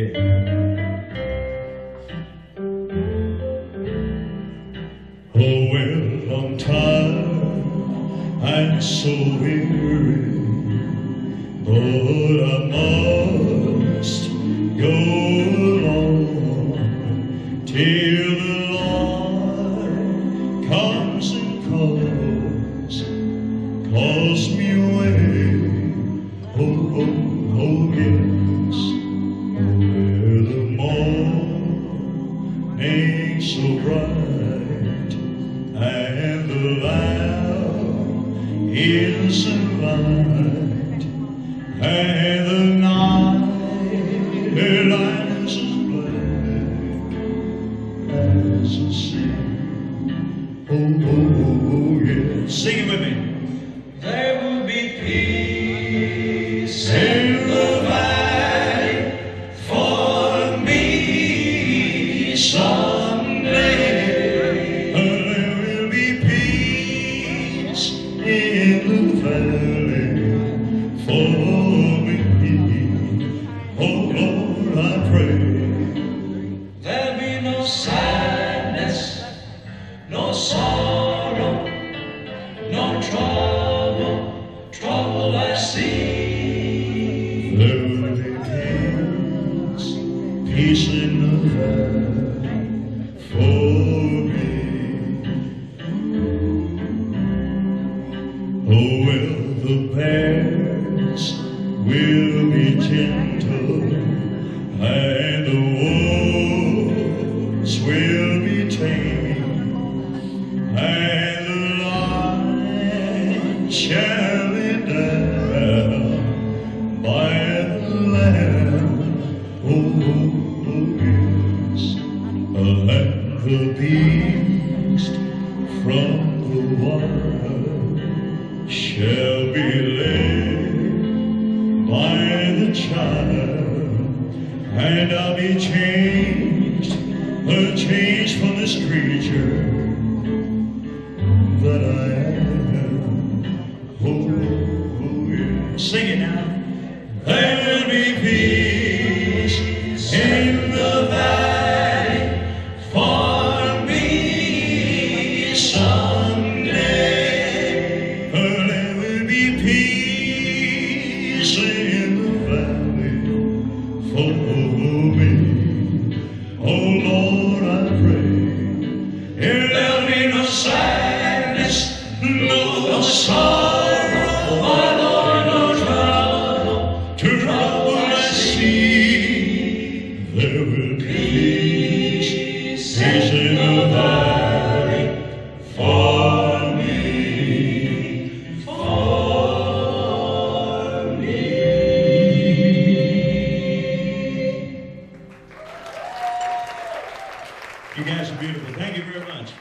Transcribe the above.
Yeah. Oh, well, I'm so weary, but I must go along till the light comes and calls, calls me away. Oh, oh, oh, yes, so bright and the lamp isn't light and the night lies as black as the sea. Oh, oh, oh, oh, yeah. Sing it with me. There will be peace trouble I see. Will be peace, in the valley for me. Oh, well, the bears will be gentle the lamb. Oh, oh, oh, yes, and the beast from the wild shall be led by the child, and I'll be changed, a change from this creature that I am. Oh, oh. Sing it now. In the valley for me someday. There will be peace in the valley for me. Oh Lord, I pray. There'll be no sadness, no sorrow, You guys are beautiful. Thank you very much.